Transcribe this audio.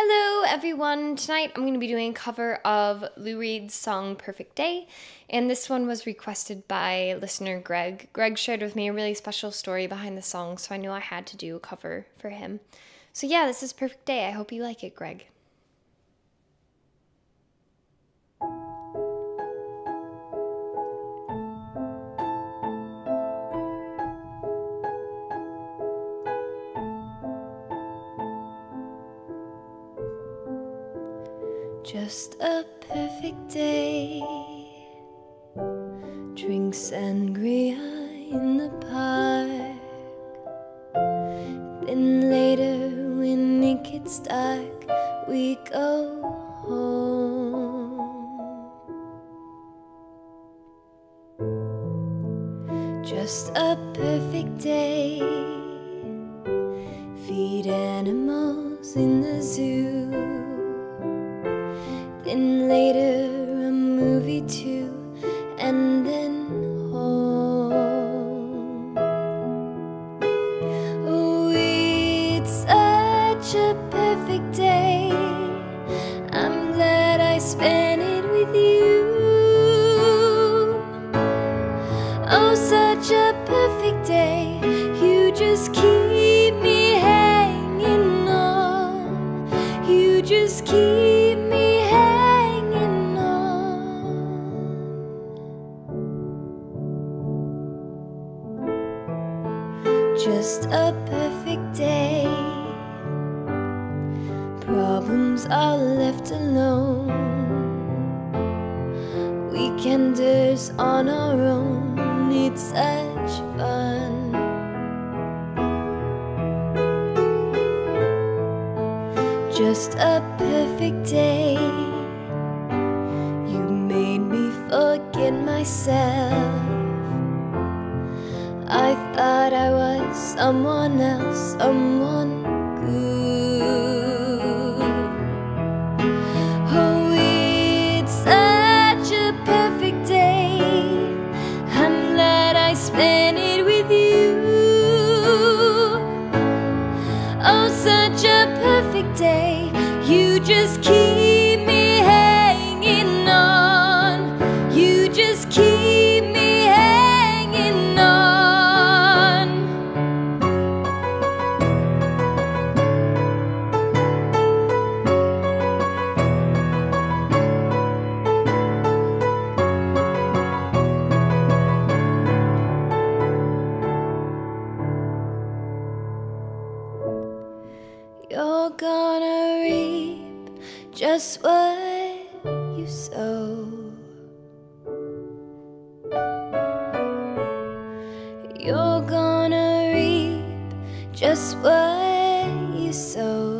Hello, everyone. Tonight I'm going to be doing a cover of Lou Reed's song Perfect Day, and this one was requested by listener Greg. Greg shared with me a really special story behind the song, so I knew I had to do a cover for him. So, yeah, this is Perfect Day. I hope you like it, Greg. Just a perfect day. Drink sangria in the park. Then later, when it gets dark, we go home. Just a perfect day. Feed animals in the zoo. Then later a movie too, and then home. Oh, it's such a perfect day. I'm glad I spent it with you. Oh, such a perfect day. You just keep me hanging on. You just keep Just a perfect day. Problems are left alone. Weekenders on our own. It's such fun. Just a perfect day. You made me forget myself. I thought I was someone else, someone good. Oh, it's such a perfect day. I'm glad I spent it with you. Oh, such a perfect day. You just keep You're gonna reap just what you sow. You're gonna reap just what you sow.